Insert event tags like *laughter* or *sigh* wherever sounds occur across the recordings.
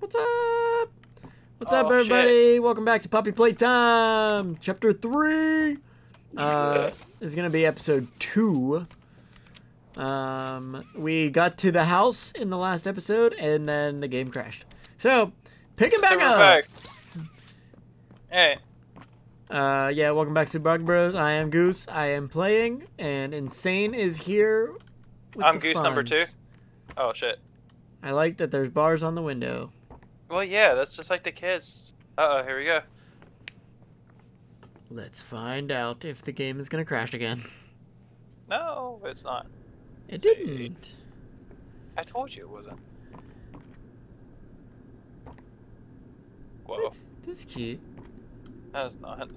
What's up? What's up, Oh, everybody? Welcome back to Poppy Playtime, Chapter 3. Uh, is going to be episode 2. Um, we got to the house in the last episode, and then the game crashed. So, picking back So up. back. Hey, Uh, yeah, welcome back to Bug Bros. I am Goose. I am playing, and Insane is here. with I'm Goose number two. oh shit. I like that there's bars on the window. Well, yeah, that's just like the kids. Uh oh, here we go. Let's find out if the game is gonna crash again. No, it's not. It didn't. I told you it wasn't. Whoa, That's, that's cute. that was not.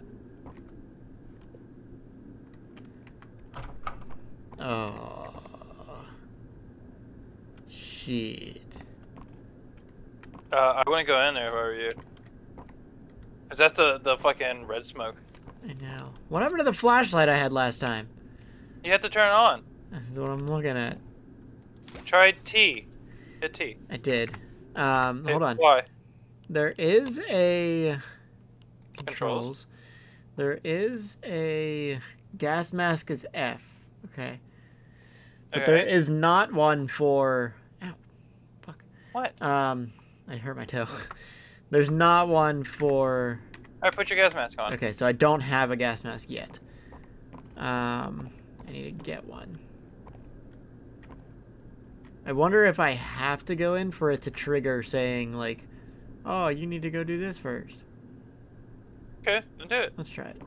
Oh. Shit. Uh, I wouldn't go in there if I were you. Cause that's the the fucking red smoke. I know. What happened to the flashlight I had last time? You have to turn it on. That's what I'm looking at. Try T. Hit T. I did. Um, Hit hold on. Why? There is a Controls. There is a gas mask is F. Okay. But there Okay. is not one for. Ow. Fuck. What? Um, I hurt my toe. *laughs* There's not one for. Alright, put your gas mask on. Okay, so I don't have a gas mask yet. Um, I need to get one. I wonder if I have to go in for it to trigger saying like, "Oh, you need to go do this first. Okay, then do it. Let's try it.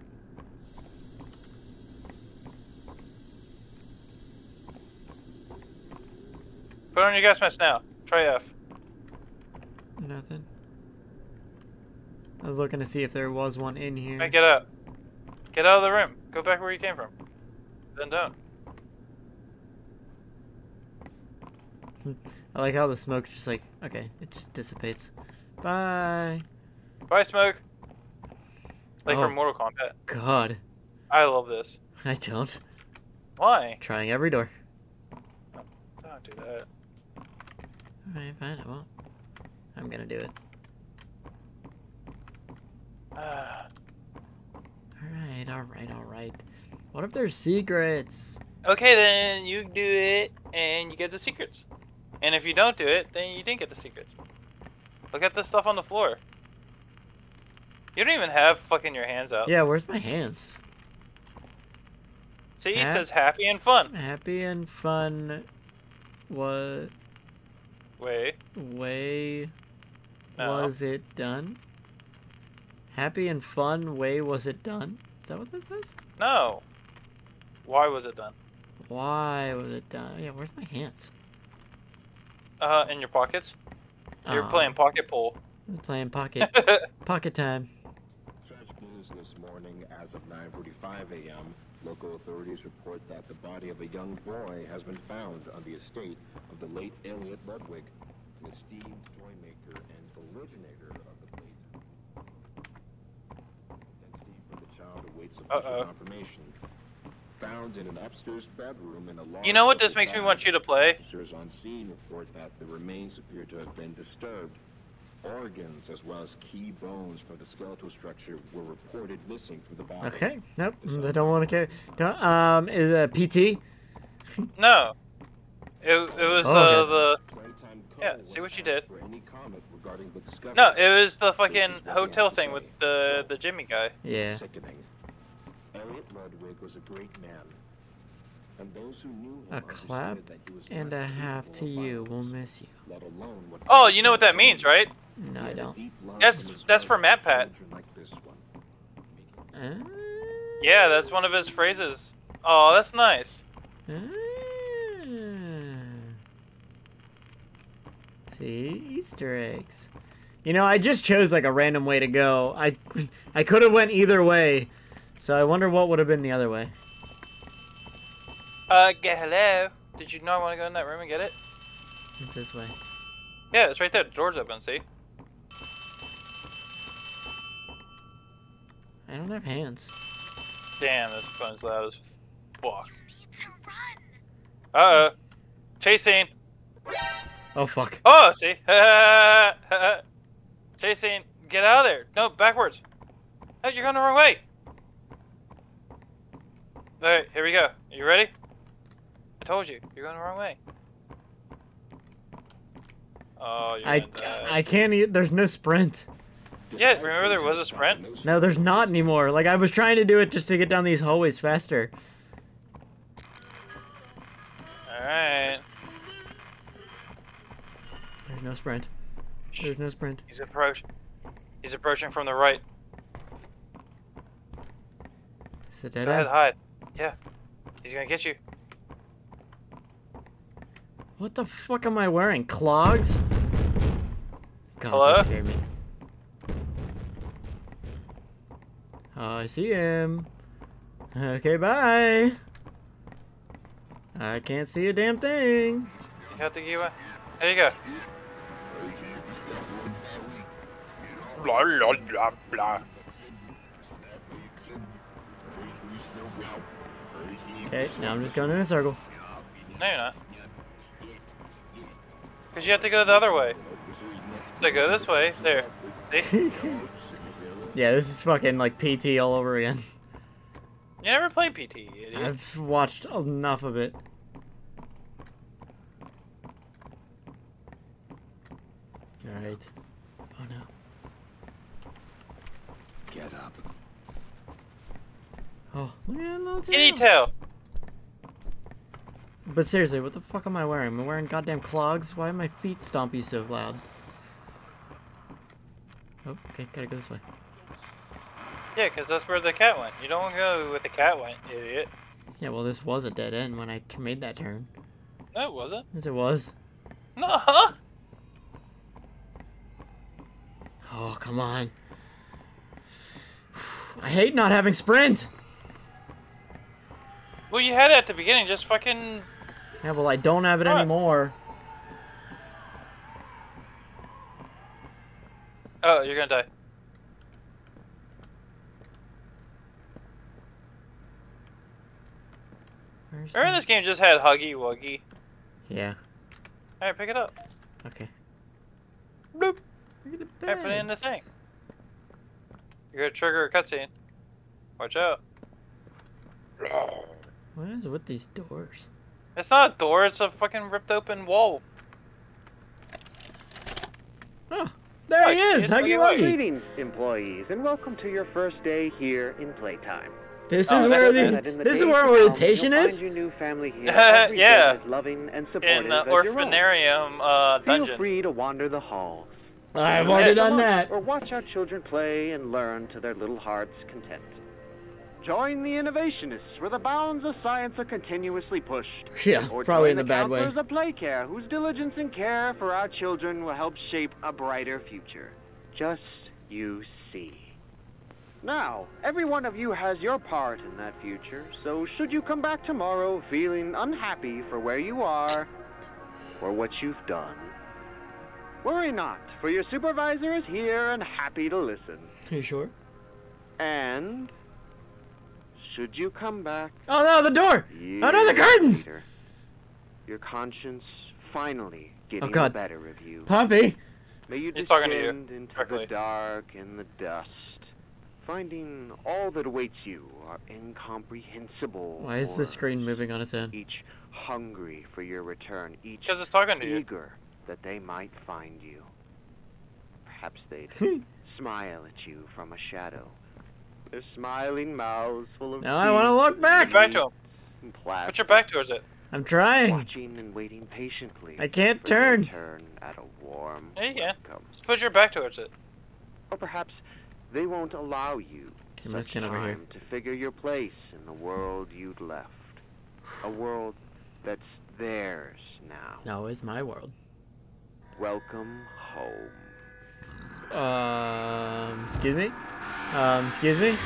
Put on your gas mask now. Try F. Nothing. I was looking to see if there was one in here. Hey, get out. Get out of the room. Go back where you came from. Then don't. *laughs* I like how the smoke just like okay, it just dissipates. Bye. Bye, smoke. Like Oh. from Mortal Kombat. God, I love this. *laughs* I don't. Why? Trying every door. Don't do that. Alright, fine, I won't. I'm gonna do it. Ah. Alright, alright, alright. What if there's secrets? okay, then you do it and you get the secrets. And if you don't do it, then you didn't get the secrets. Look at the stuff on the floor. You don't even have fucking your hands out. Yeah, where's my hands? See, it says happy and fun. Happy and fun what Wait. way No. was it done? Happy and fun way was it done? Is that what that says? No. Why was it done? Why was it done? Yeah, where's my hands? Uh, in your pockets? You're Oh, playing pocket pool. I'm playing pocket *laughs* pocket time. Tragic news this morning as of 9:45 a.m. Local authorities report that the body of a young boy has been found on the estate of the late Elliot Ludwig, an esteemed toy maker and originator of the plate. Identity for the child awaits official Uh-oh. confirmation. Found in an upstairs bedroom in a large You know what this makes me want you to play? Officers on scene report that the remains appear to have been disturbed. Organs as well as key bones from the skeletal structure were reported missing from the body. Okay, nope, I don't want to care. Don't, um, is it PT? No. It, it was Oh, uh, the Yeah, see what you asked did. For any comment regarding the discovery. no. It was the fucking is what they hotel thing with the the Jimmy guy. Yeah. Sickening. Elliot Ludwig was a great man. And those who knew him A understood clap that he was And a half to of you. We'll violence, miss you. let alone what Oh, you know what that means, right? No, I don't. deep That's- that's for MatPat. like this one, Uh, Yeah, that's one of his phrases. Oh, that's nice. uh. See, Easter eggs. You know, I just chose like a random way to go. I, I could have went either way, so I wonder what would have been the other way. Uh, get hello. Did you not want to go in that room and get it? It's this way. Yeah, it's right there. The door's open. See? I don't have hands. Damn, this phone's loud as fuck. Uh oh. Chasing. Oh fuck. Oh, see? *laughs* Chasing, get out of there. No, backwards. Oh, you're going the wrong way. Alright, here we go. You ready? I told you, you're going the wrong way. Oh, you're I. I can't. e- There's no sprint. Yeah, remember there was a sprint? No, there's not anymore. Like I was trying to do it just to get down these hallways faster. Alright. There's no sprint. There's no sprint. He's approaching. He's approaching from the right. It's a Go dead ahead, hide. Yeah. He's gonna get you. What the fuck am I wearing? Clogs? God, Hello? me. Oh, I see him. Okay, bye. I can't see a damn thing. You have to give. There you go. Blah, blah. Okay, now I'm just going in a circle. No, you're not. Because you have to go the other way. So go this way. There. See? *laughs* yeah, this is fucking like PT all over again. You never played PT, idiot. I've watched enough of it. Alright. Oh no. Get up. Oh, look at that little Kitty tail. tail. But seriously, what the fuck am I wearing? I'm I wearing goddamn clogs? Why are my feet stompy so loud? Oh, okay, gotta go this way. Yeah, because that's where the cat went. You don't want to go where the cat went, idiot. Yeah, well, this was a dead end when I t- made that turn. No, it wasn't. Yes, it was. No, huh? Oh, come on. I hate not having sprint. Well, you had it at the beginning. Just fucking. Yeah, well, I don't have it anymore. Oh, you're gonna die. Where's Remember the- this game just had Huggy Wuggy? Yeah. Alright, pick it up. Okay. Bloop. Look at the Alright, put it in the thing. You're gonna trigger a cutscene. Watch out. What is with these doors? It's not a door, it's a fucking ripped open wall. Oh, there he is, Huggy Huggy Wuggy. Wuggy. Greetings, employees, and welcome to your first day here in Playtime. This Oh, is where the the this is where orientation is. Your new family here *laughs* Yeah. bit loving and supportive In the as your own. Orphanarium uh, Feel free to wander the halls. I've already done on, that. Or watch our children play and learn to their little hearts' content. Join the innovationists where the bounds of science are continuously pushed. *laughs* Yeah, Or probably in the bad way. counselors of Playcare whose diligence and care for our children will help shape a brighter future. Just you see. Now, every one of you has your part in that future, so should you come back tomorrow feeling unhappy for where you are or what you've done, worry not, for your supervisor is here and happy to listen. Are you sure? And should you come back Oh no, the door! Oh no, the curtains! later, Your conscience finally getting Oh, God. the better of you. Puppy! May you He's talking to you, descend into directly. the dark and the dust, finding all that awaits you are incomprehensible. Why is the screen moving on its own? Each hungry for your return, each Because it's talking to you. Eager that they might find you. Perhaps they'd hmm. smile at you from a shadow. Their smiling mouths full of Now I wanna look back. and Back to him. and Put your back towards it. I'm trying. watching and waiting patiently. I can't for your turn. return at a warm Yeah, you can. Just put your back towards it. Or perhaps they won't allow you Okay, let's such over here. time to figure your place in the world you'd left. A world that's theirs now. No, it's my world. Welcome home. Um, excuse me? Um, excuse me?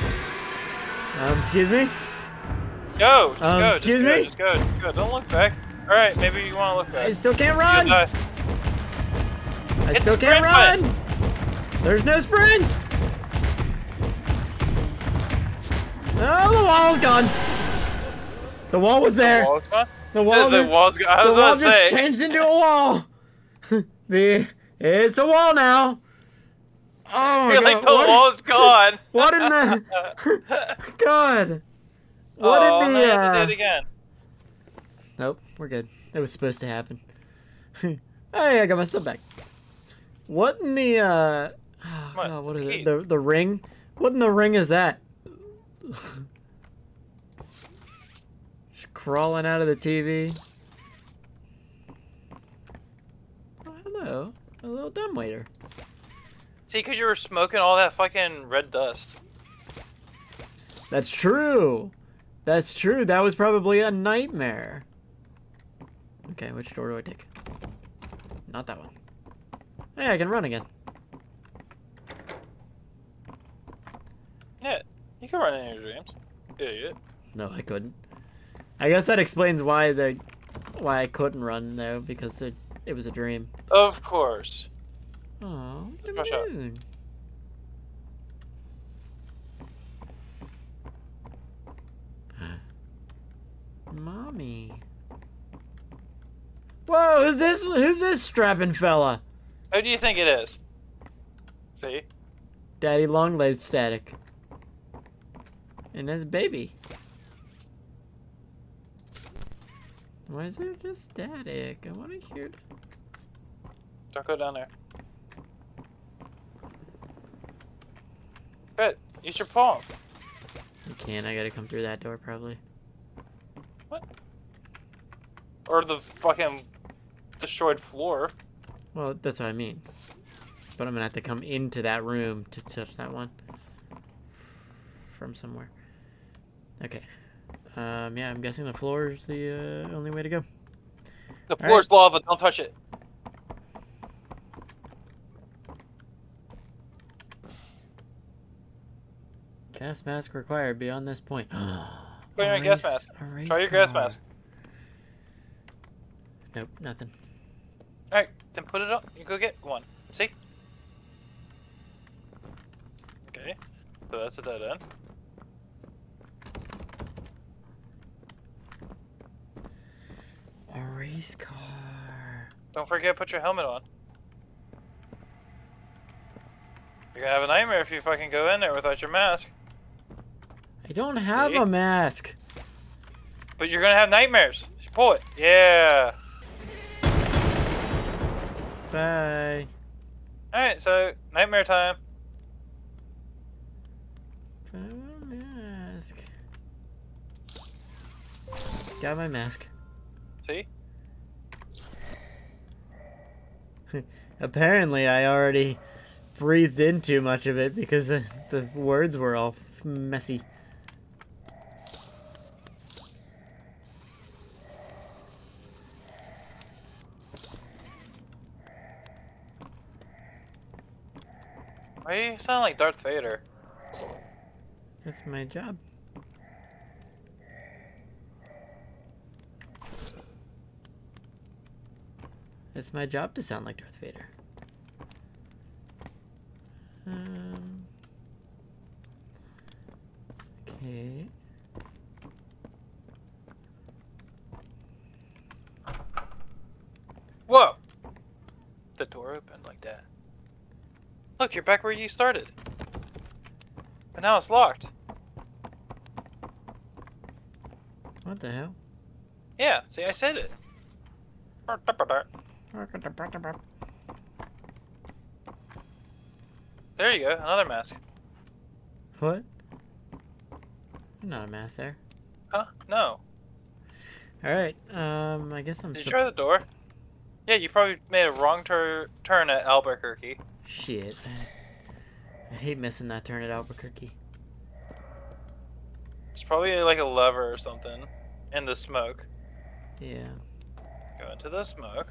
Um, excuse me? Go! Just Um, go. excuse just go, me? Just go. Just go. Don't look back. Alright, maybe you want to look back. I still can't run! I Hit still can't sprint run! There's no sprint! Oh, the wall's gone! The wall was there! The wall's gone? The wall, the just- wall's gone. I was the wall about to just say. changed into a wall! The it's a wall now. Oh my You're god! like the what, wall's *laughs* gone. what in the *laughs* God? What oh, in the? man, I uh, did it again. Nope, we're good. That was supposed to happen. *laughs* hey, I got my stuff back. What in the uh oh, What? God, what is Key. it? The the ring? What in the ring is that? Crawling out of the TV. Oh, hello. A little dumbwaiter. See, because you were smoking all that fucking red dust. That's true. That's true. That was probably a nightmare. Okay, which door do I take? Not that one. Hey, I can run again. Yeah, you can run in your dreams. Idiot. No, I couldn't. I guess that explains why the why I couldn't run though, because it it was a dream. Of course. Oh, Let's push up. moon. Mommy. Whoa, who's this? Who's this strapping fella? Who do you think it is? See? Daddy long lived static. And his baby. Why is there just static? I want to hear. Don't go down there. Good. Use your palm. I can't. I gotta come through that door probably. What? Or the fucking destroyed floor. Well, that's what I mean. But I'm gonna have to come into that room to touch that one. From somewhere. Okay. Um, yeah, I'm guessing the floor is the uh, only way to go. The floor's lava. Don't touch it. Gas mask required beyond this point. Put on a gas mask. Try your gas mask. Nope, nothing. Alright, then put it on. You go get one. See? Okay. So that's a dead end. A race car. Don't forget put your helmet on. You're gonna have a nightmare if you fucking go in there without your mask. I don't have See? a mask. But you're gonna have nightmares. Just pull it. Yeah. Bye. Alright, so nightmare time. Put on a mask. Got my mask. See? *laughs* Apparently, I already breathed in too much of it because the, the words were all messy. Sound like Darth Vader? That's my job. It's my job to sound like Darth Vader. Um. Okay. Whoa! The door opened like that. Look, you're back where you started. But now it's locked. What the hell? Yeah, see, I said it. There you go, another mask. What? Not a mask there. Huh? No. Alright, um, I guess I'm Did you try the door? Yeah, you probably made a wrong tur- turn at Albuquerque. Shit. I hate missing that turn at Albuquerque. It's probably like a lever or something. In the smoke. Yeah. Go into the smoke.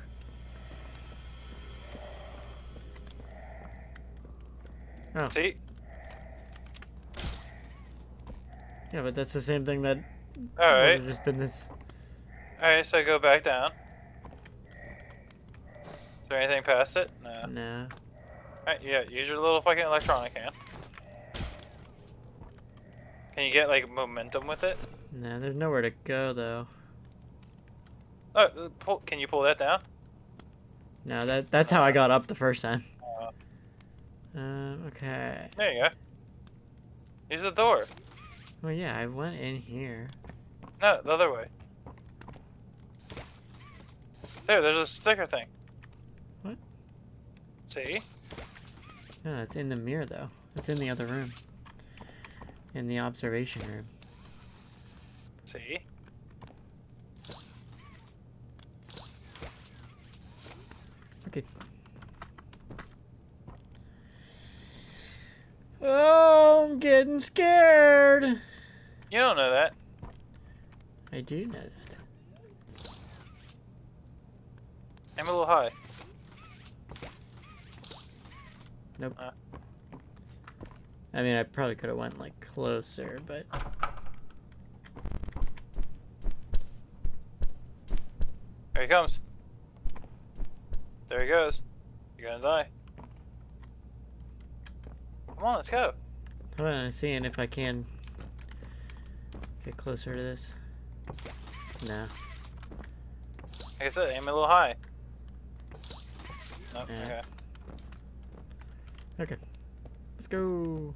Oh. See? Yeah, but that's the same thing that Alright. would've just been this. Alright, so go back down. Is there anything past it? No. Nah. Alright, yeah, use your little fucking electronic hand. Can you get like momentum with it? Nah, there's nowhere to go though. Oh, uh, pull, can you pull that down? No, that that's how I got up the first time. Uh. Uh, okay. There you go. Use the door. Well, yeah, I went in here. No, the other way. There, there's a sticker thing. What? See? No, it's in the mirror though. It's in the other room. In the observation room. See? Okay. Oh, I'm getting scared. You don't know that. I do know that. I'm a little high. Uh. I mean, I probably could have went like closer, but There he comes. There he goes. You're gonna die. Come on, let's go. hold on, I'm seeing if I can get closer to this. No. Like I said, aim a little high. Nope, Yeah. okay. Let's go.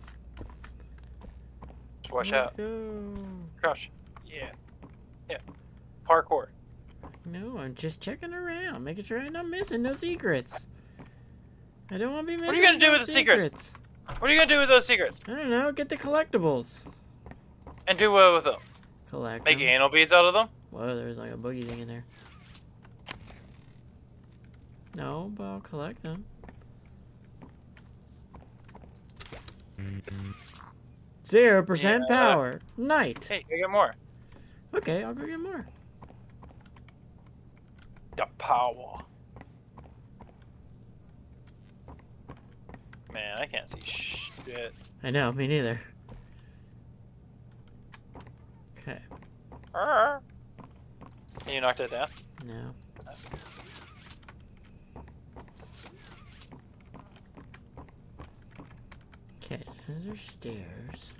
Just watch Let's out. go. Crush. Yeah. Yeah. Parkour. No, I'm just checking around, making sure I'm not missing no secrets. I don't want to be missing What are you gonna do no with the secrets? secrets. What are you gonna do with those secrets? I don't know. Get the collectibles. And do what with them? Collect Make them. anal beads out of them? Whoa, there's like a boogie thing in there. No, but I'll collect them. Zero percent Yeah. power. Night. Hey, you get more. Okay, I'll go get more. The power. Man, I can't see shit. I know, me neither. Okay, Arr. You knocked it down? now. Okay, those are stairs.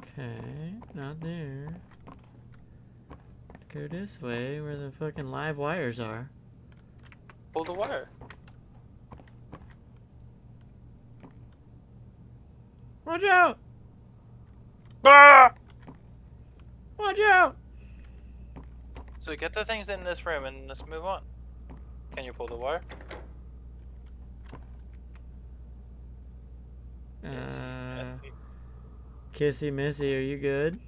Okay, not there. Go this way where the fucking live wires are. Pull the wire. Watch out! Ah! Watch out! So we get the things in this room and let's move on. Can you pull the wire? Uh. Kissy Missy, are you good?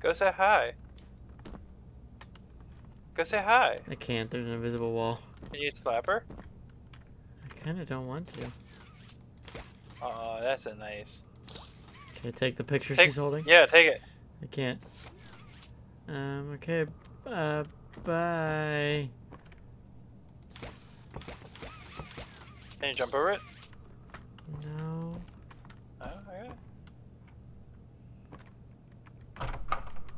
Go say hi. Go say hi. I can't, there's an invisible wall. Can you slap her? I kinda don't want to. Oh, that's a nice. Can I take the picture Take- she's holding? Yeah, take it. I can't. Um, okay. Uh, bye. Can you jump over it? No. Oh, okay.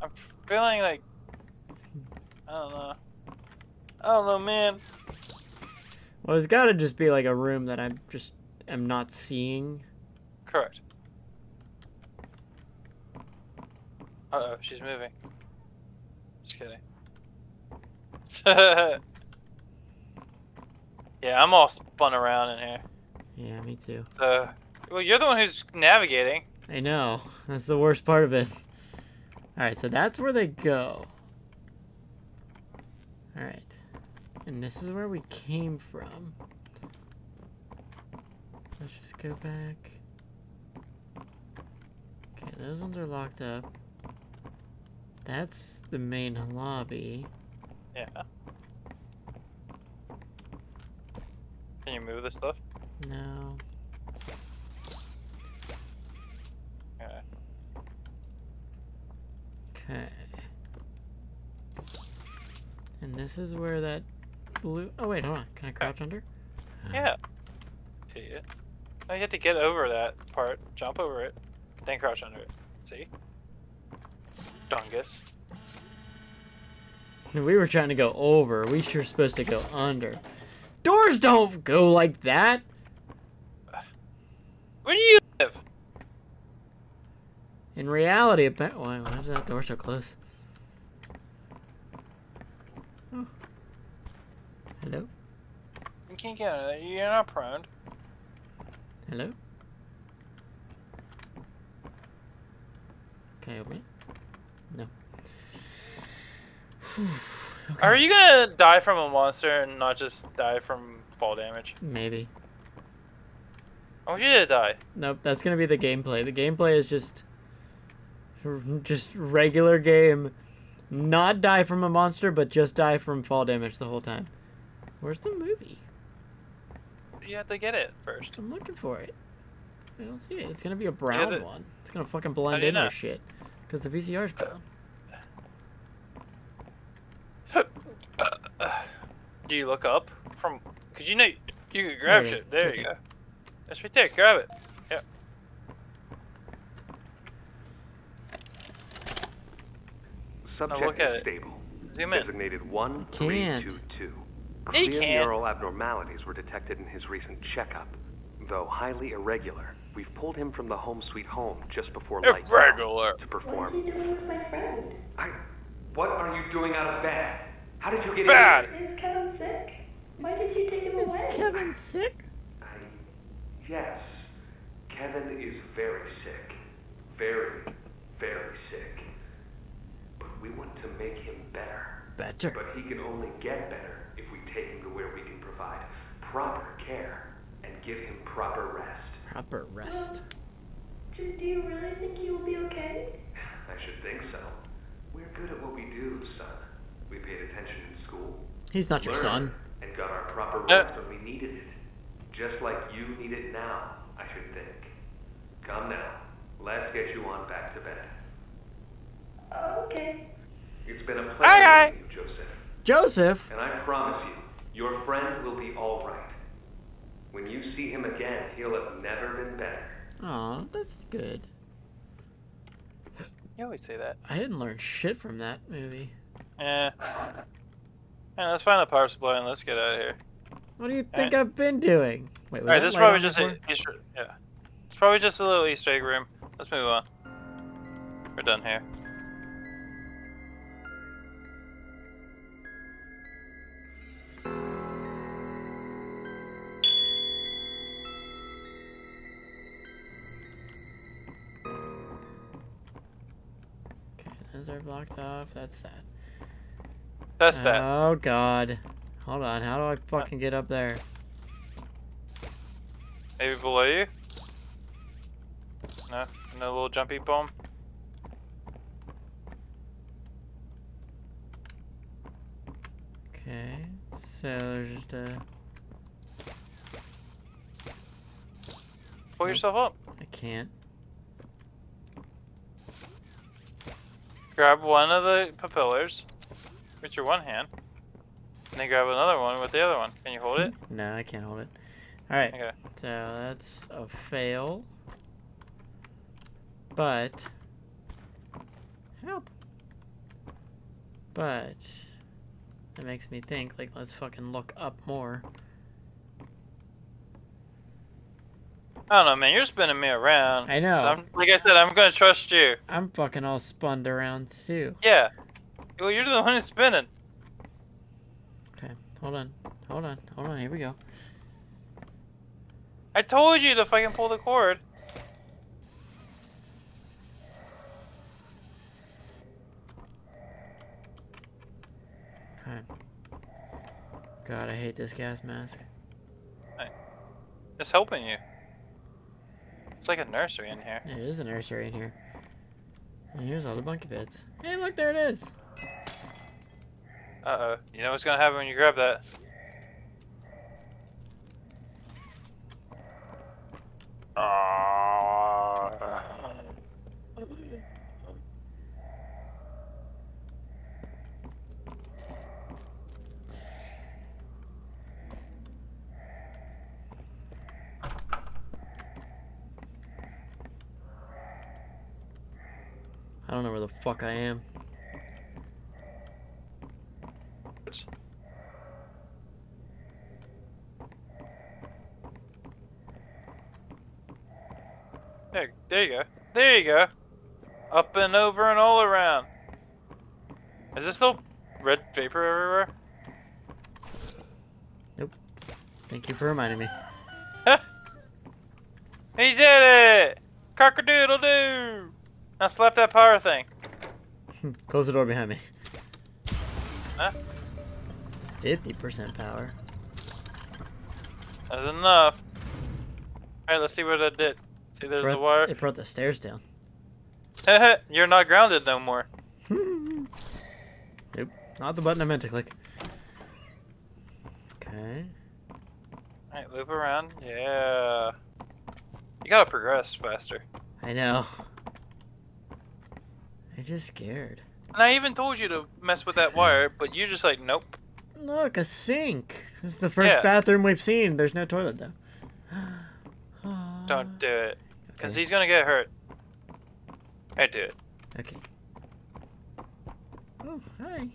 I'm feeling like I don't know. I don't know, man. Well, it's gotta just be like a room that I'm just am not seeing. Correct. Uh oh, she's moving. Just kidding. *laughs* yeah, I'm all spun around in here. Yeah, me too. Uh, well, you're the one who's navigating. I know. That's the worst part of it. Alright, so that's where they go. Alright. And this is where we came from. Let's just go back. Okay, those ones are locked up. That's the main lobby. Yeah. Can you move this stuff? No. Yeah. Okay. And this is where that blue. Oh wait, hold on. Can I crouch under? Yeah. Idiot. Oh, no, you have to get over that part, jump over it, then crouch under it. See? Dungus. We were trying to go over. We sure supposed to go under. Doors don't go like that. Where do you live? In reality, why, why is that door so close? Oh. Hello? You can't get out of there. You're not prone. Hello? Can I open it? No. Okay. Are you gonna die from a monster and not just die from fall damage? Maybe. I want you to die. Nope, that's gonna be the gameplay. The gameplay is just, just regular game, not die from a monster, but just die from fall damage the whole time. Where's the movie? You have to get it first. I'm looking for it. I don't see it. It's gonna be a brown the- one. It's gonna fucking blend in know? with shit, because the VCR's brown. Do you look up from? Cause you know you could grab it is. shit. There Click you go. That's right there. Grab it. Yeah. Subject look at is it. stable. Zoom in. Designated 1322. Yeah, Clear neural abnormalities were detected in his recent checkup. Though highly irregular, we've pulled him from the home sweet home just before lights out Irregular. to What perform. is he doing with my friend? I. What are you doing out of bed? How did you get Bad. in? here? Is Kevin sick? Why did you take him Is away? Is Kevin sick? I, yes, Kevin is very sick. Very, very sick. But we want to make him better. Better. But he can only get better if we take him to where we can provide proper care and give him proper rest. Proper rest. Do, do you really think he will be okay? I should think so. We're good at what we do, son. We paid attention in school. He's not your son. And got our proper Uh. rest when we needed it. Just like you need it now, I should think. Come now. Let's get you on back to bed. Oh, okay. It's been a pleasure aye. meeting you, Joseph. Joseph. And I promise you, your friend will be all right. When you see him again, he'll have never been better. Aw, that's good. You always say that. I didn't learn shit from that movie. Yeah. Yeah, let's find the power supply and let's get out of here. What do you think Alright. I've been doing? Wait, was Alright, this is light probably just before? a Easter. Yeah. It's probably just a little Easter egg room. Let's move on. We're done here. Those are blocked off. That's that. That's that. Oh god. Hold on. How do I uh, fucking get up there? Maybe below you? No? No little jumpy bomb? Okay. So there's just a. Pull yourself up. I can't. Grab one of the pillars with your one hand. And then grab another one with the other one. Can you hold it? No, I can't hold it. Alright. Okay. So that's a fail. But. Help. But. That makes me think, like, let's fucking look up more. I don't know, man. You're spinning me around. I know. So I'm, like I said, I'm gonna trust you. I'm fucking all spun around too. Yeah. Well, you're the one who's spinning. Okay, hold on. Hold on. Hold on. Here we go. I told you to fucking pull the cord. Okay. God, I hate this gas mask. It's helping you. It's like a nursery in here. It is a nursery in here. And here's all the bunkie beds. Hey, look, there it is. Uh oh. You know what's gonna happen when you grab that? I don't know where the fuck I am. There, there you go. There you go. Up and over and all around. Is this still red vapor everywhere? Nope. Thank you for reminding me. He did it! Cockadoodle doo! Now slap that power thing. *laughs* Close the door behind me. Huh? 50% power. That's enough. Alright, let's see what that did. See, there's the wire. It brought the stairs down. *laughs* You're not grounded no more. *laughs* nope. Not the button I meant to click. Okay. Alright, loop around. Yeah. You gotta progress faster. I know. I'm just scared. And I even told you to mess with that wire, but you're just like, nope. Look, a sink. This is the first Yeah. bathroom we've seen. There's no toilet though. Don't do it. Because Okay. he's gonna get hurt. I do it. Okay. Oh, hi.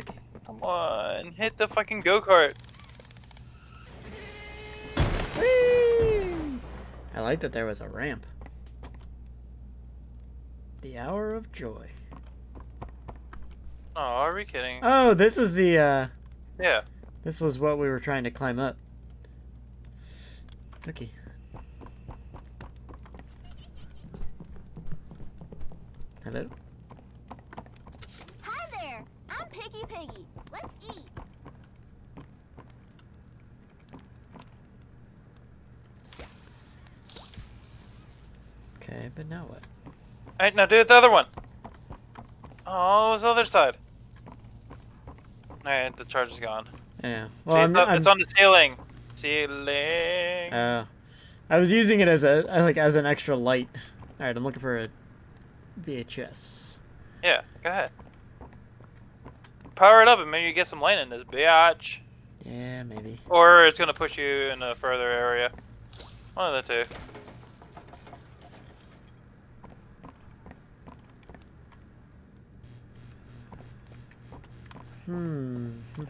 Okay. Come on, hit the fucking go kart. Whee! I like that there was a ramp. The hour of joy. Oh, are we kidding? Oh, this is the uh yeah. this was what we were trying to climb up. Okay. Hello? Hi there! I'm Piggy Piggy. Let's eat. Okay, but now what? Alright, now do it the other one. Oh, it was the other side. Alright, the charge is gone. Yeah. See, Well, it's, I'm, up- I'm, it's on the ceiling. Ceiling. uh, I was using it as a like as an extra light. All right, I'm looking for a VHS. yeah, go ahead. Power it up and maybe you get some light in this biatch. Yeah, maybe. Or it's gonna push you in a further area. One of the two. Hmm. Is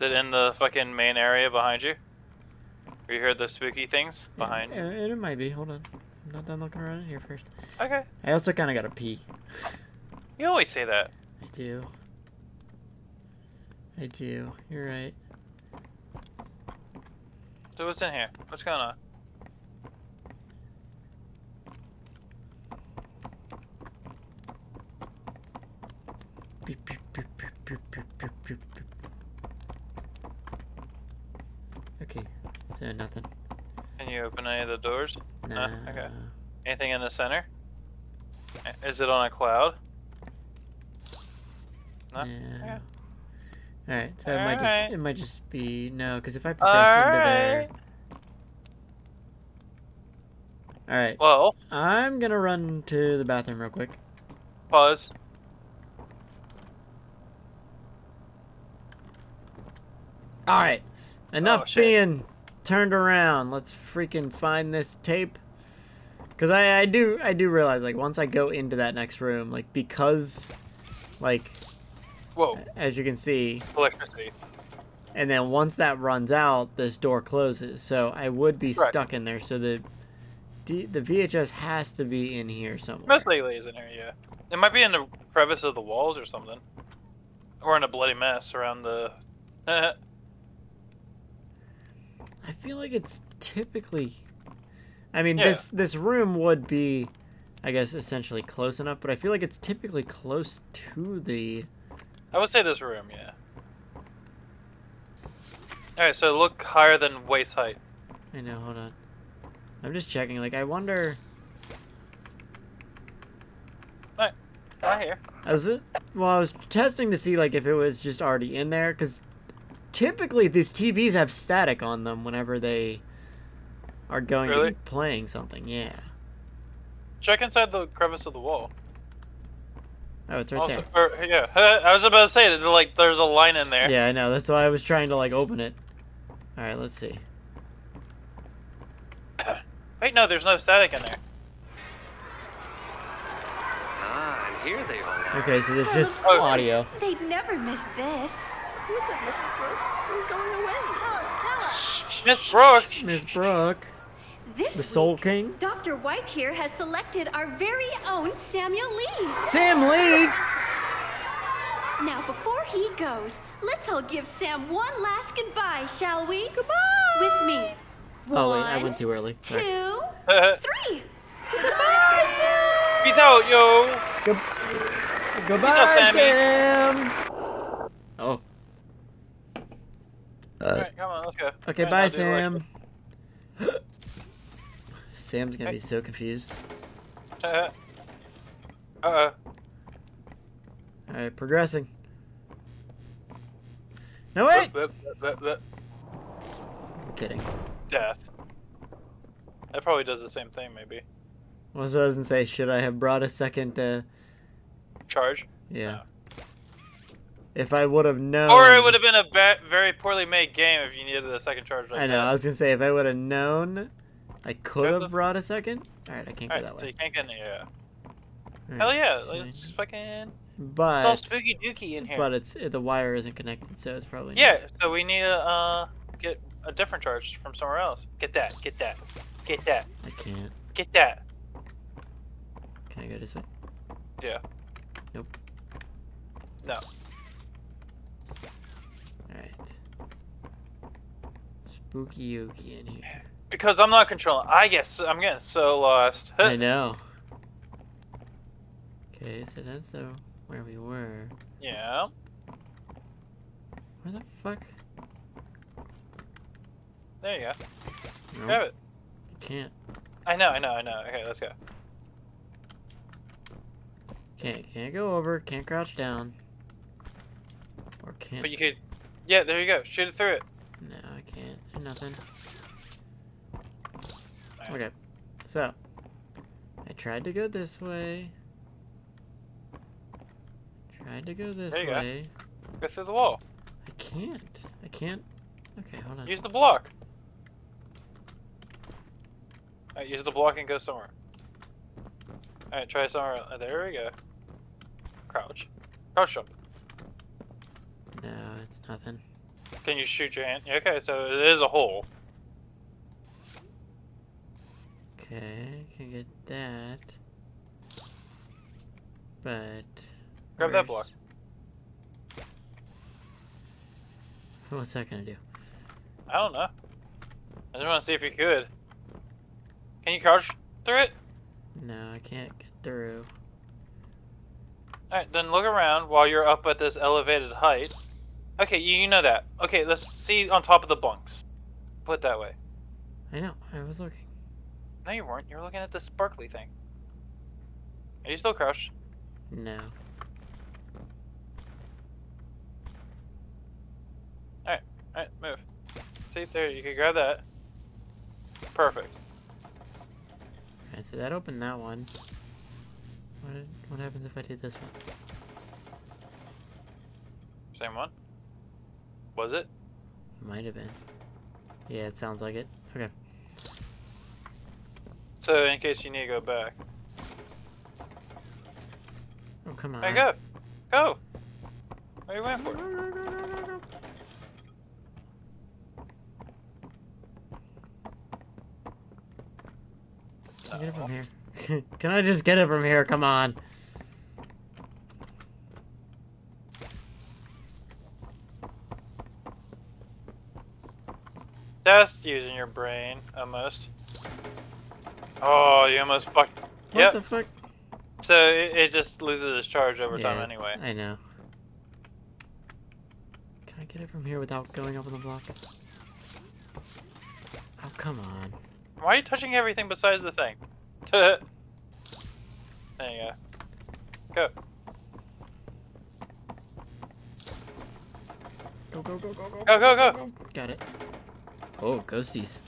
it in the fucking main area behind you? Where you heard the spooky things behind you? Yeah, it, it might be. Hold on. I'm not done looking around here first. Okay. I also kind of got to pee. You always say that. I do. I do. You're right. So what's in here? What's going on? Okay. So nothing. Can you open any of the doors? Nah. okay. Anything in the center? Is it on a cloud? No? Yeah. Alright, so it might Alright. just it might just be no, because if I progress into there. Alright. Alright. Well, I'm gonna run to the bathroom real quick. pause. Alright. Enough Oh, being turned around. Let's freaking find this tape. Cause I, I do I do realize like once I go into that next room, like because like Whoa, as you can see, electricity. and then once that runs out, this door closes. So I would be stuck in there. So the the VHS has to be in here somewhere. Most likely is in here, yeah. It might be in the crevice of the walls or something. Or in a bloody mess around the. *laughs* I feel like it's typically. I mean, Yeah. this this room would be, I guess, essentially close enough, but I feel like it's typically close to the. I would say this room, yeah. Alright, so look higher than waist height. I know. Hold on. I'm just checking. Like, I wonder. Right here. I was it? Well, I was testing to see like if it was just already in there, because typically these TVs have static on them whenever they are going to be playing something. Yeah. Check inside the crevice of the wall. Oh, it's right Also, there. or, yeah, *laughs* I was about to say that like there's a line in there. Yeah, I know. That's why I was trying to like open it. All right, let's see. *coughs* Wait, no, there's no static in there. Ah, and here they are. Okay, so there's just Oh. audio. They'd never miss this. Look at Mrs. Brooks. We're going away. Oh, Miss Brooks. Miss Brooke. This The Soul week, King? Dr. White here has selected our very own Samuel Lee. Sam Lee! Now, before he goes, let's all give Sam one last goodbye, shall we? Goodbye! With me. Oh, wait, I went too early. Sorry. Two, three. *laughs* Goodbye, Sam! Peace out, yo. Good- Goodbye, Sammy. Sam! Oh, Alright, come on, let's go. okay, Alright, bye, I'll do the Sam. *laughs* Sam's gonna be so confused. rest. Uh-oh. Alright, progressing. No, wait! Blip, blip, blip, blip. I'm kidding. Death. That probably does the same thing, maybe. What was I was gonna say? Should I have brought a second, uh, Charge. yeah. If I would have known. Or it would have been a ba- very poorly made game if you needed a second charge like I know, I was gonna say, if I would have known, I could have brought a second. Alright, I can't go Alright, that so way. you can't get in there. Alright, Hell yeah, let's fucking... But. It's all spooky dooky in here. But it's the wire isn't connected, so it's probably not. Yeah, so we need to uh, get a different charge from somewhere else. Get that, get that, get that, I can't. get that. Can I go this way? Yeah. Nope. No. Alright. Spooky ooky in here. Because I'm not controlling. I guess I'm getting so lost. *laughs* I know. Okay, so that's the where we were. yeah. Where the fuck? There you go. No, Grab it. I can't. I know, I know, I know. Okay, let's go. Can't can't go over, can't crouch down. Or can't But you could. Yeah, there you go. Shoot it through it. No, I can't. Nothing. Okay. So I tried to go this way. Tried to go this There you go. way. Go through the wall. I can't. I can't. Okay, hold on. Use the block. Alright, use the block and go somewhere. Alright, try somewhere. There we go. Crouch. Crouch jump. It's nothing. Can you shoot your hand? Okay, so it is a hole. Okay, can get that. But Grab that block. *laughs* What's that gonna do? I don't know. I just want to see if you could. Can you crouch through it? No, I can't get through. Alright, then look around while you're up at this elevated height. Okay, you, you know that. Okay, let's see on top of the bunks. Put it that way. I know. I was looking. No, you weren't. You were looking at the sparkly thing. Are you still crouched? No. Alright, alright, move. See, there, you can grab that. Perfect. Alright, so that opened that one. What what happens if I did this one? Same one. Was it? Might have been. Yeah, it sounds like it. Okay. So, in case you need to go back. Oh come on. There you go. Go! What are you waiting for? Get it from uh-huh. here. *laughs* Can I just get it from here? Come on. Just using your brain, almost. Oh, you almost fucked. What Yep. the fuck? So it, it just loses its charge over time anyway. I know. Can I get it from here without going up on the block? Oh, come on. Why are you touching everything besides the thing? *laughs* there you go. Go. Go, go, go, go, go. Go, go, go. Got it. Oh, ghosties.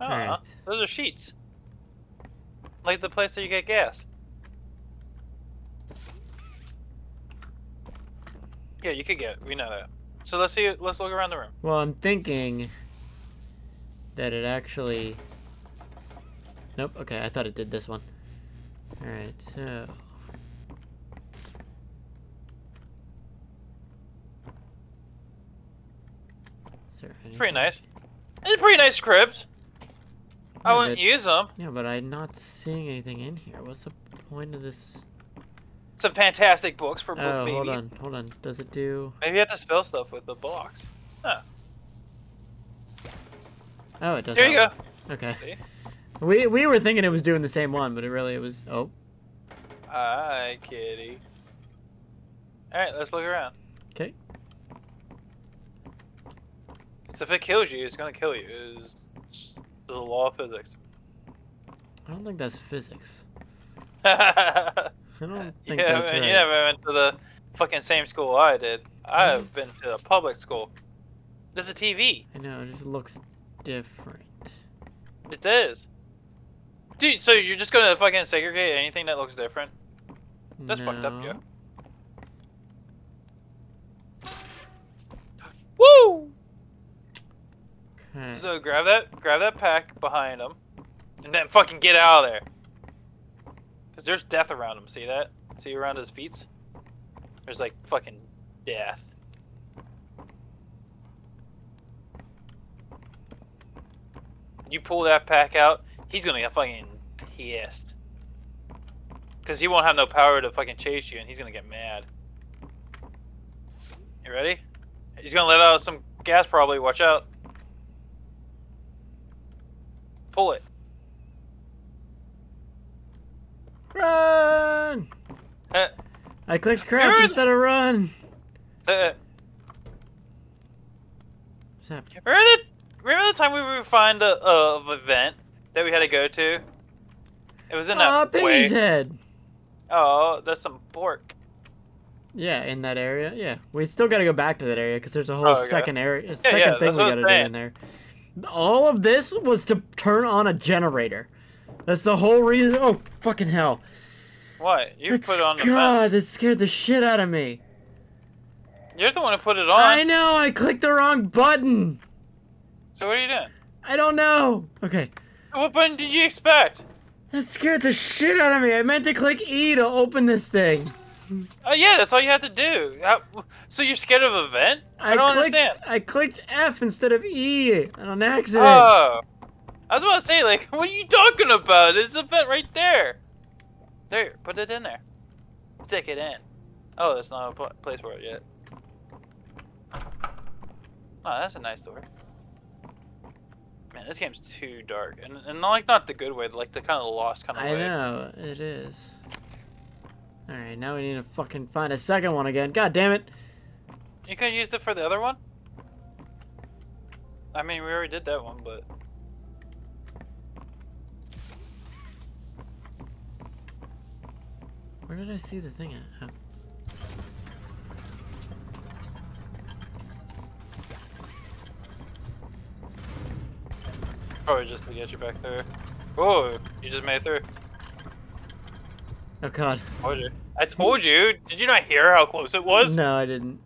Oh, Alright. Uh, those are sheets. Like the place that you get gas. Yeah, you could get it. We know that. So let's see. Let's look around the room. Well, I'm thinking that it actually. Nope. Okay, I thought it did this one. All right. So. Is there It's pretty nice. It's a pretty nice cribs. I Yeah, wouldn't but- use them. Yeah, but I'm not seeing anything in here. What's the point of this? Some fantastic books for book Oh, babies. hold on, hold on. Does it do? Maybe you have to spell stuff with the blocks. Oh, it does. There you go. one. Okay. See? We we were thinking it was doing the same one, but it really it was. Oh, Hi, kitty. Alright, let's look around. 'Kay. So if it kills you, it's gonna kill you. Is the law of physics. I don't think that's physics. yeah, *laughs* I don't think man, that's right. you never went to the fucking same school I did. I have mm. been to a public school. There's a TV. I know it just looks different. It is. Dude, so you're just gonna fucking segregate anything that looks different? That's fucked up, yeah. Woo! Okay. So grab that, grab that pack behind him, and then fucking get out of there. Cause there's death around him. See that? See around his feet? There's like fucking death. You pull that pack out, he's gonna get fucking pissed. Cause he won't have no power to fucking chase you, and he's gonna get mad. You ready? He's gonna let out some gas probably. Watch out. Pull it. Run! Uh, I clicked crouch instead of run. uh, What's happening? remember the remember the time we would find a, a event that we had to go to? It was in that way. Piggy's head. Oh, that's some pork. Yeah, in that area. Yeah, we still got to go back to that area because there's a whole Oh, second area, yeah, second that's thing we got to do in there. All of this was to turn on a generator. That's the whole reason. Oh, fucking hell! What? You That's- put it on the God, that scared the shit out of me. You're the one who put it on. I know, I clicked the wrong button. So what are you doing? I don't know. Okay, What button did you expect? that scared the shit out of me. I meant to click E to open this thing. Oh yeah, that's all you had to do. How, so you're scared of a vent? I, don't clicked, understand. I clicked F instead of E on accident. Oh, I was about to say like, *laughs* what are you talking about? There's a vent right there. There, put it in there. Stick it in. Oh, that's not a place for it yet. Oh, that's a nice door. Man, this game's too dark, and and like not the good way, like the kind of lost kind of I way. know, it is. Alright, now we need to fucking find a second one again. God damn it. You could have used it for the other one. I mean, we already did that one, but Where did I see the thing at? Oh. probably just to get you back there. Oh, you just made it through. Oh god. Told you. I told you. Did you not hear how close it was? No, I didn't.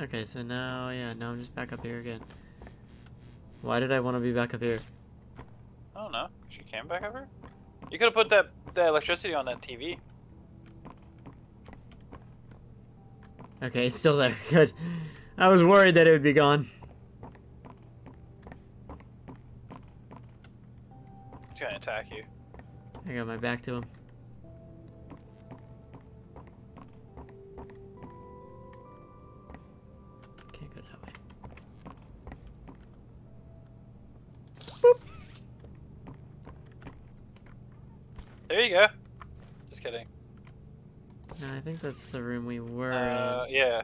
Okay, so now, yeah, now I'm just back up here again. Why did I want to be back up here? I don't know. She came back over. You could have put that that electricity on that TV. Okay, it's still there. *laughs* Good. I was worried that it would be gone. It's gonna attack you. I got my back to him. There you go. Just kidding. No, I think that's the room we were Uh, yeah.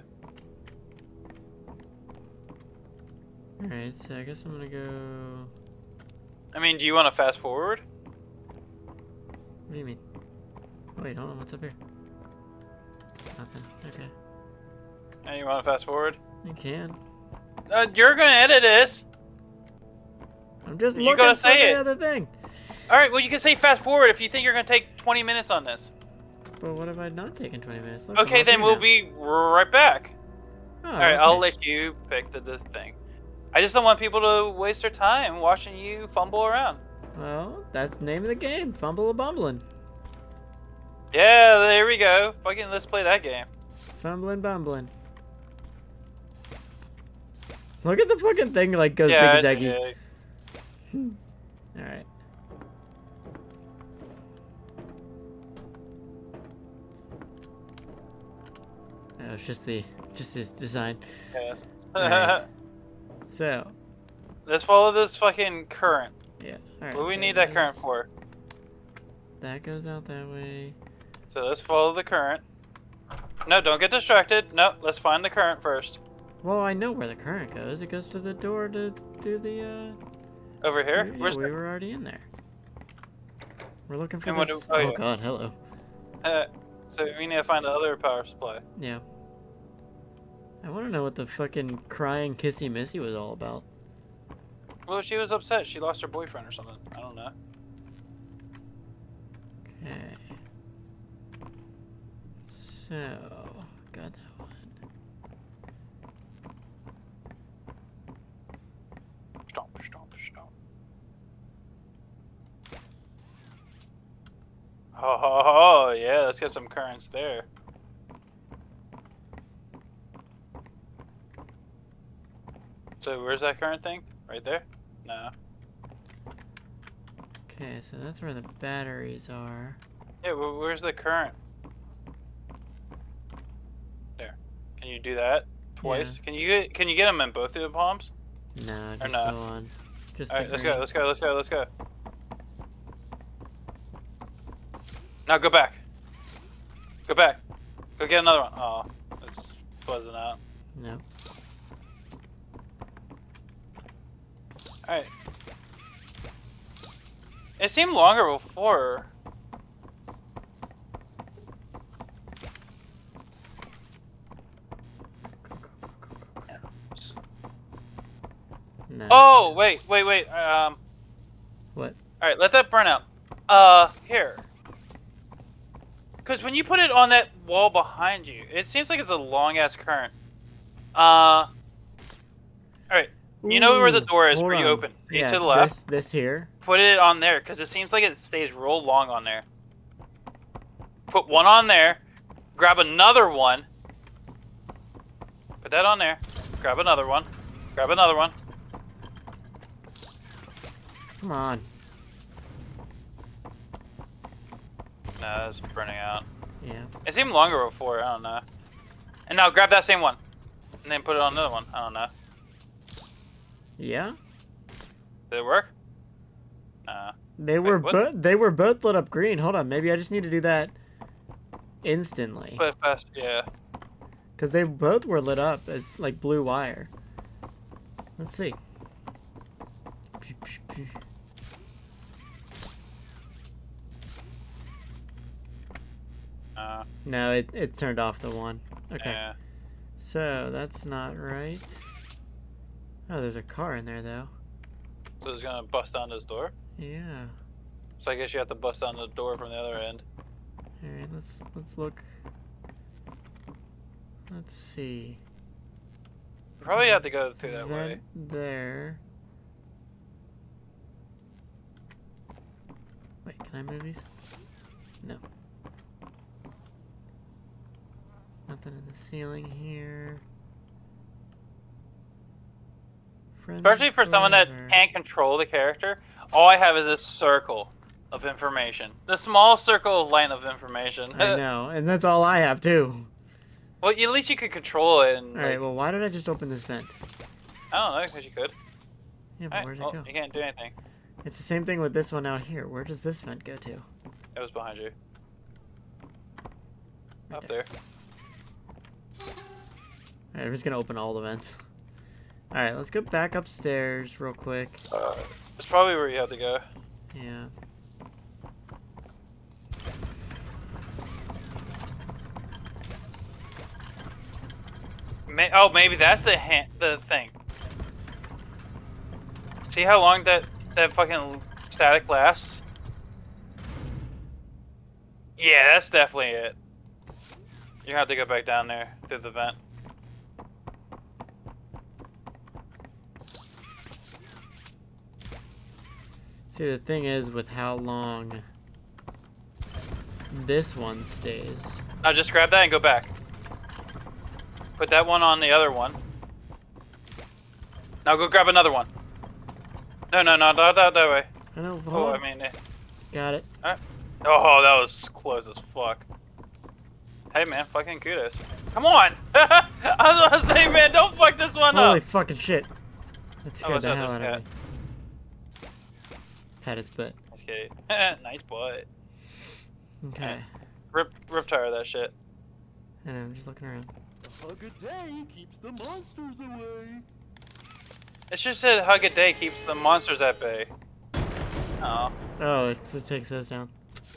Alright, so I guess I'm gonna go... I mean, do you want to fast forward? What do you mean? Wait, hold on, what's up here? Nothing. Okay. And you want to fast forward? You can. Uh, you're gonna edit this. I'm just You looking gotta for say the it. other thing. All right. Well, you can say fast forward if you think you're gonna take 20 minutes on this. But what if I'd not taken 20 minutes? Look, Okay, then we'll now. be right back. Oh, All right, I'll let you pick the, the thing. I just don't want people to waste their time watching you fumble around. Well, that's the name of the game. Fumble a bumbling. Yeah, there we go. Fucking let's play that game. Fumbling bumbling. Look at the fucking thing like goes yeah, zigzaggy. *laughs* Alright. No, it's just the just this design. Yes. Alright. *laughs* So, Let's follow this fucking current. yeah. Alright. What do we so need that current for? That goes out that way. So let's follow the current. No, don't get distracted. No, let's find the current first. Well, I know where the current goes. It goes to the door to do the. uh... Over here? Yeah, Where's we the... were already in there. We're looking for And this. do- oh, oh yeah. God, hello. Uh, so we need to find the other power supply. Yeah. I want to know what the fucking crying kissy missy was all about. Well, she was upset. She lost her boyfriend or something. I don't know. Okay. So, got that one. Stomp, stomp, stomp. Oh, oh, oh, yeah, let's get some currents there. So where's that current thing? Right there? No. Okay, so that's where the batteries are. Yeah, wh- where's the current? There. Can you do that twice? Can you get can you get them in both of the palms? No, just no? the one. Just All let's green. go. Let's go. Let's go. Let's go. Now go back. Go back. Go get another one. Oh, it's buzzing out. No. All right. It seemed longer before. No. Oh, wait, wait, wait. Um. What? All right, let that burn out. Uh, here. Because when you put it on that wall behind you, it seems like it's a long ass current. Uh. You know where the door is where you open. See Yeah, to the left. This, this here. Put it on there because it seems like it stays real long on there. Put one on there. Grab another one. Put that on there. Grab another one. Grab another one. Come on. No, it's burning out. Yeah. It seemed longer before. I don't know. And now grab that same one, and then put it on another one. I don't know. Yeah. Did it work? Nah. They were both. They were both lit up green. Hold on. Maybe I just need to do that instantly. It fast. Yeah. Because they both were lit up as like blue wire. Let's see. Uh, No, it, it turned off the one. Okay. Yeah. So that's not right. Oh, there's a car in there though. So it's gonna bust down this door. Yeah. So I guess you have to bust down the door from the other end. All right. Let's let's look. Let's see. You probably have to go through that way. There. Wait, can I move these? No. Nothing in the ceiling here. Especially for someone that can't control the character, all I have is this circle of information. The small circle of line of information. I *laughs* know, and that's all I have too. well, at least you could control it. And All right, like, well, why did I just open this vent? Oh, I don't know, because you could. Yeah, but Alright, where'd well, it go? you can't do anything. It's the same thing with this one out here. Where does this vent go to? It was behind you. Right Up there. Alright, I'm just gonna open all the vents. Alright, let's go back upstairs real quick. Uh, it's probably where you have to go. Yeah. May- oh, maybe that's the ha- the thing. See how long that that fucking static lasts? Yeah, that's definitely it. You have to go back down there through the vent. See, the thing is with how long this one stays. Now just grab that and go back. Put that one on the other one. Now go grab another one. No, no, no, not that, that way. I know, Oh. I mean, eh. Got it. oh, that was close as fuck. Hey man, fucking kudos. Come on! *laughs* I was gonna say, man, don't fuck this one Holy up! Holy fucking shit. That Oh, scared the hell out of me. Pat its butt. Just kidding. *laughs* nice butt. Okay. Rip, rip tire that shit. And I'm just looking around. A hug a day keeps the monsters away. It should said hug a day keeps the monsters at bay. Oh. Oh, it, it takes those down.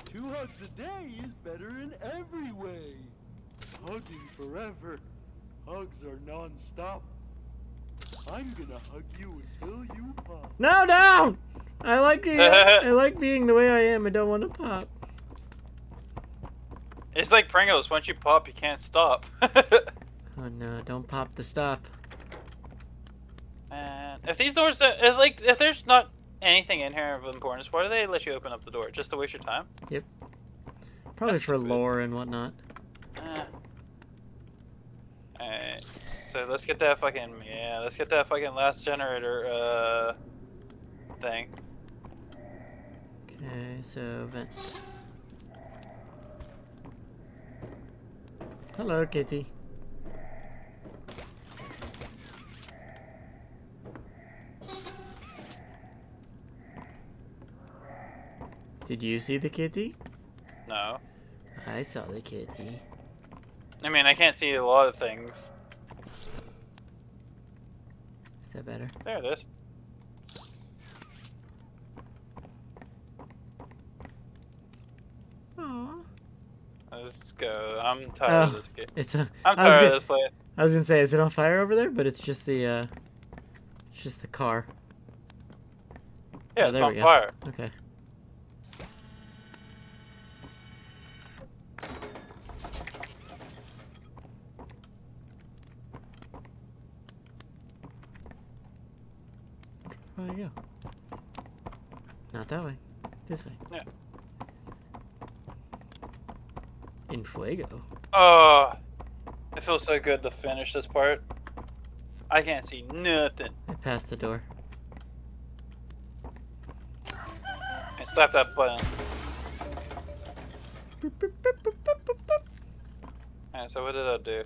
Two hugs a day is better in every way. Hugging forever. Hugs are non-stop. I'm gonna hug you until you pop. No, down! I like the, *laughs* I like being the way I am. I don't want to pop. It's like Pringles. Once you pop, you can't stop. *laughs* Oh no, don't pop the stop. Man, if these doors, uh, if like, if there's not anything in here of importance, why do they let you open up the door? Just to waste your time? Yep. Probably That's for stupid. lore and whatnot. Eh. Alright. So let's get that fucking yeah, let's get that fucking last generator uh thing. Okay, so vent. Hello, kitty. Did you see the kitty? No. I saw the kitty. I mean I can't see a lot of things. Is that better? There it is. Aww. Let's go. I'm tired of Oh. this game. It's a. I'm I was tired gonna- of this place. I was gonna say, is it on fire over there? But it's just the, uh, it's just the car. Yeah, Oh, it's on go. fire. Okay. Where do I go? Not that way. This way. Yeah. In fuego. Oh, it feels so good to finish this part. I can't see nothing. I passed the door. And slap that button. Alright, so what did I do?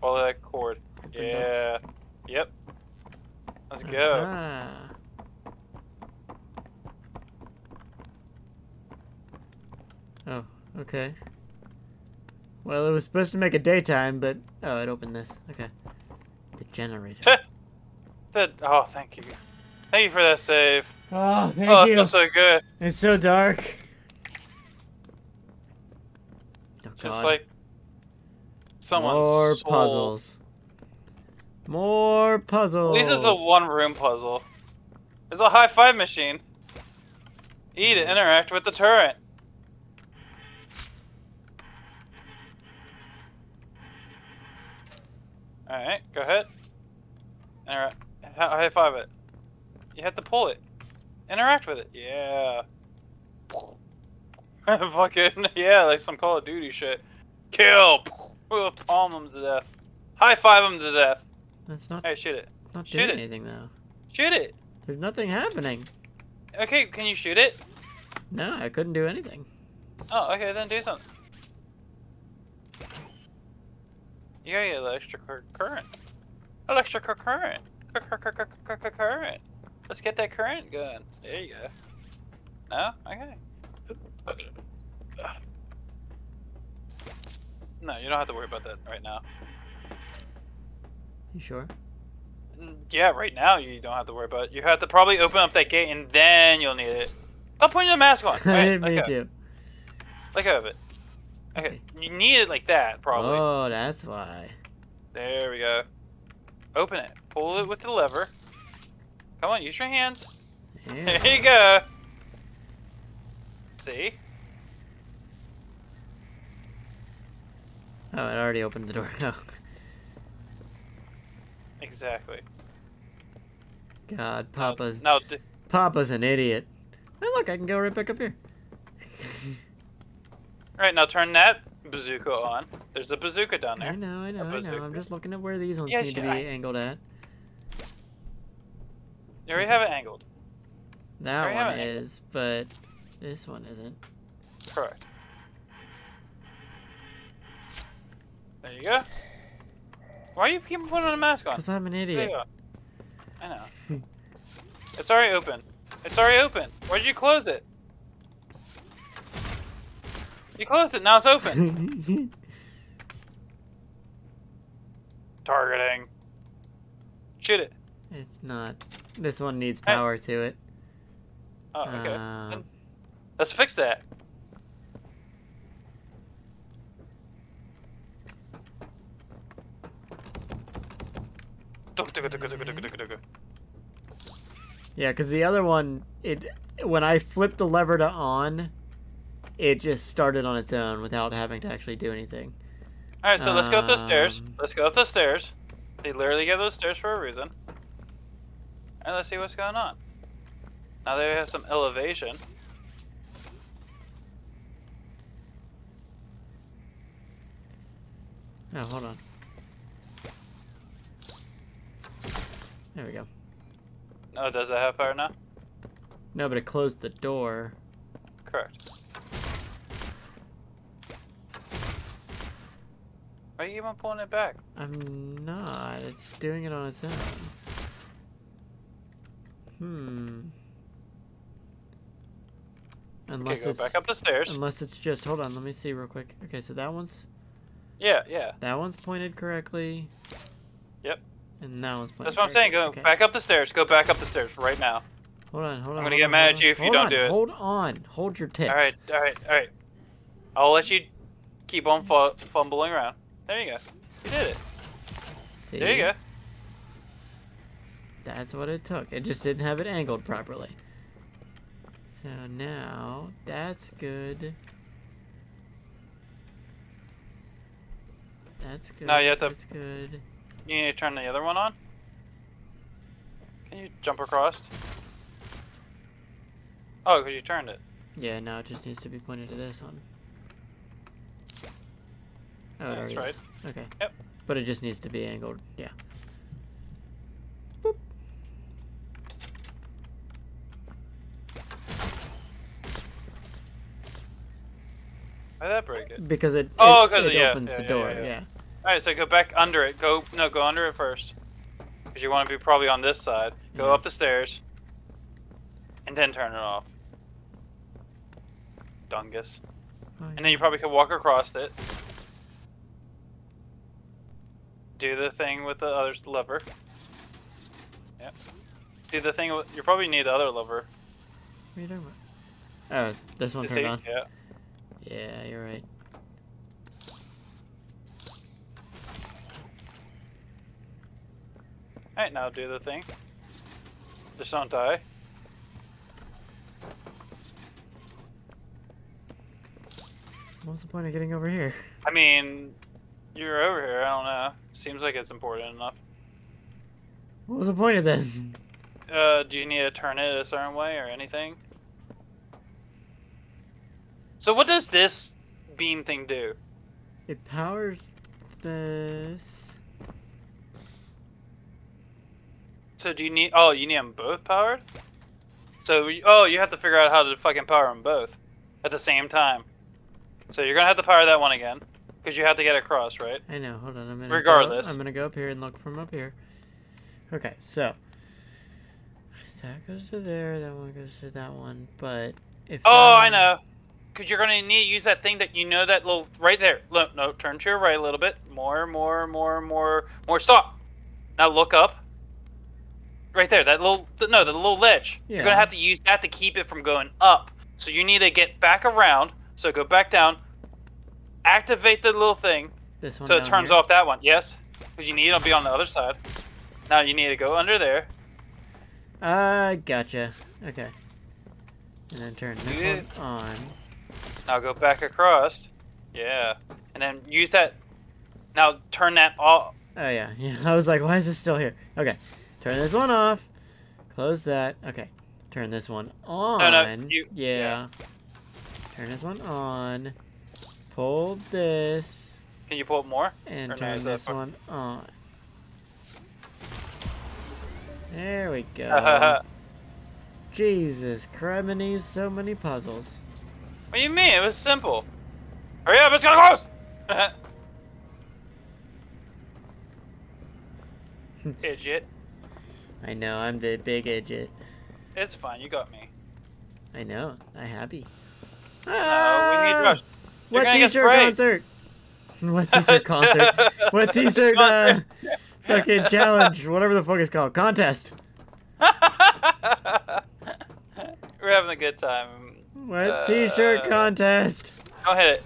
Follow that cord. Yeah. Yep. Let's go. Ah. Oh, okay. Well, it was supposed to make a daytime, but oh, it opened this. Okay. The generator. That, oh, thank you. Thank you for that save. oh, thank oh, it you. feels so good. It's so dark. Oh, Just God. like someone's More soul. puzzles. More puzzles. This is a one-room puzzle. It's a high five machine. E to mm. interact with the turret. Alright, go ahead. Alright, High five it. You have to pull it. Interact with it. Yeah. *laughs* Fucking, yeah, like some Call of Duty shit. Kill! Palm them to death. High five them to death. That's not, Hey, shoot it. not shoot doing it. anything, though. Shoot it. There's nothing happening. Okay, can you shoot it? No, I couldn't do anything. Oh, okay, then do something. Get electric cur- current. Electric current. Cur- cur- cur- cur- cur- cur- Current. Let's get that current going. There you go. No? Okay. No, you don't have to worry about that right now. You sure? Mm, Yeah, right now you don't have to worry about it. You have to probably open up that gate and then you'll need it. Stop putting the mask on. *laughs* Right, Me let go. too. Let go of it. Okay, you need it like that, probably. Oh, that's why. There we go. Open it. Pull it with the lever. Come on, use your hands. Yeah. There you go. See? Oh, it already opened the door. Oh, Exactly. God, Papa's No, d- Papa's an idiot. Oh, look, I can go right back up here. *laughs* right now turn that bazooka on. There's a bazooka down there. I there. know, I know, I know. I'm just looking at where these ones Yes, need to be I- angled at. There we have it angled. That have one it angled. is, but this one isn't. Correct. There you go. Why are you keep putting a mask on? Because I'm an idiot. I know. it's already open. It's already open. Why did you close it? You closed it. Now it's open. *laughs* Targeting. Shoot it. it's not. This one needs Hey. power to it. Oh, okay. Um, Let's fix that. Yeah, because the other one, it when I flipped the lever to on, it just started on its own without having to actually do anything. Alright, so let's go up the stairs. Um, Let's go up the stairs. They literally gave those stairs for a reason. And let's see what's going on. Now they have some elevation. Oh, hold on. There we go. Oh, does it have power now? No, but it closed the door. Correct. Why are you even pulling it back? I'm not. It's doing it on its own. Hmm. Unless okay, go it's back up the stairs. unless it's just hold on. Let me see real quick. Okay, so that one's Yeah, yeah. that one's pointed correctly. Yep. And that one's pointed. That's what I'm saying. Go. Okay. back up the stairs. Go back up the stairs right now. Hold on, hold on. I'm gonna get on, mad at you if you don't on, do it. Hold on. Hold your tits. All right, all right, all right. I'll let you keep on fu- fumbling around. There you go. You did it. See? There you go. That's what it took. It just didn't have it angled properly. So now that's good. That's good. Now you have to- That's good. You need to turn the other one on. Can you jump across? Oh, because you turned it. Yeah, now it just needs to be pointed to this one. Oh, it That's right. is. Okay. Yep. But it just needs to be angled. Yeah. Why did that break it? Because it, Oh, it, it it- yeah, opens yeah, the yeah, door. yeah, Yeah. yeah. All right, so go back under it. Go no, go under it first. Because you want to be probably on this side. Go Yeah. up the stairs. And then turn it off. Dungus. Oh, And then you probably could walk across it. Do the thing with the other lever. Yep. Do the thing with. You probably need the other lever. What are you talking about? Oh, this one to turned see. on. Yeah. Yeah, you're right. Alright, now do the thing. Just don't die. What's the point of getting over here? I mean, you're over here. I don't know. Seems like it's important enough. What was the point of this? Uh, do you need to turn it a certain way or anything? So what does this beam thing do? It powers this. So do you need? Oh, you need them both powered. So oh, you have to figure out how to fucking power them both at the same time. So you're gonna have to power that one again because you have to get across, right? I know. Hold on. I'm gonna. Regardless. Go, I'm gonna go up here and look from up here. Okay, so that goes to there. That one goes to that one. But if Oh, that I know. Because you're gonna need to use that thing that you know that little right there. Look, no, turn to your right a little bit. More, more, more, more, more. Stop. Now look up. Right there, that little no, the little ledge. Yeah. You're gonna have to use that to keep it from going up. So you need to get back around. So go back down. Activate the little thing This one. so it turns here. off that one. Yes, because you need it to be on the other side. Now you need to go under there. Uh, gotcha. Okay. And then turn this Yeah. one on. Now go back across. Yeah. And then use that. Now turn that off. Oh yeah, *laughs* yeah. I was like, why is this still here? Okay, turn this one off. Close that. Okay, turn this one on. no, you- yeah. Turn this one on. Pull this Can you pull more? and Or turn this one on. There we go. *laughs* Jesus, criminy, so many puzzles. What do you mean? It was simple. Hurry up, it's gonna close! *laughs* Idiot. I know, I'm the big idiot. It's fine. You got me. I know, I happy. No, we need ah! Rush. You're What t-shirt concert? *laughs* What t-shirt concert? What t-shirt uh, *laughs* fucking challenge? Whatever the fuck it's called. Contest. *laughs* We're having a good time. What t-shirt Uh, contest? Don't hit it.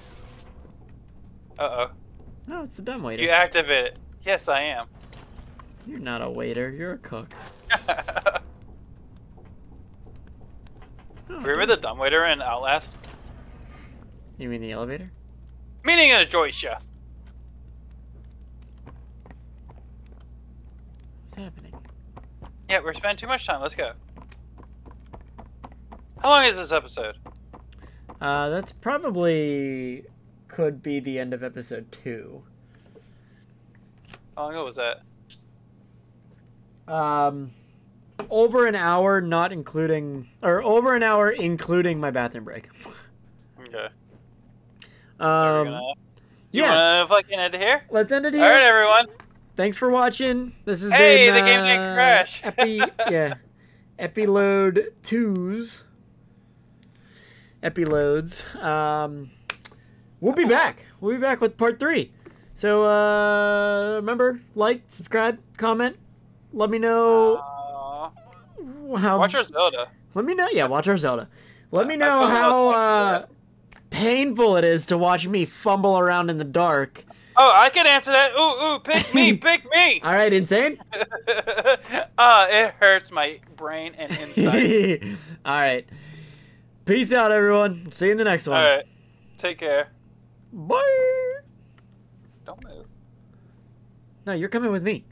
Uh Oh, No, it's the dumb oh. waiter. You activate it. Yes, I am. You're not a waiter. You're a cook. Oh, Remember the dumb waiter in Outlast? You mean the elevator? Meaning in a Joycia. What's happening? Yeah, we're spending too much time. Let's go. How long is this episode? Uh, that's probably could be the end of episode two. How long ago was that? Um, over an hour, not including, or over an hour including my bathroom break. *laughs* Okay. Um, yeah, wanna fucking end it here? let's end it here. All right, everyone. Thanks for watching. This has Hey, been the game didn't uh, crash. *laughs* Epi, yeah, Epiload twos. Epiloads. Um, we'll be back. We'll be back with part three. So uh, remember, like, subscribe, comment. Let me know Aw. how. watch our Zelda. Let me know. Yeah, watch our Zelda. Let me know how painful it is to watch me fumble around in the dark. Oh, I can answer that. Ooh, ooh, pick me, *laughs* pick me. All right, insane. *laughs* uh, it hurts my brain and insides. *laughs* All right. Peace out, everyone. See you in the next one. All right, take care. Bye. Don't move. No, you're coming with me.